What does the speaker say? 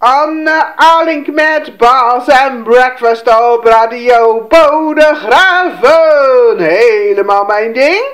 Anne Alink met Bas en Breakfast op Radio Bodegraven. Helemaal mijn ding.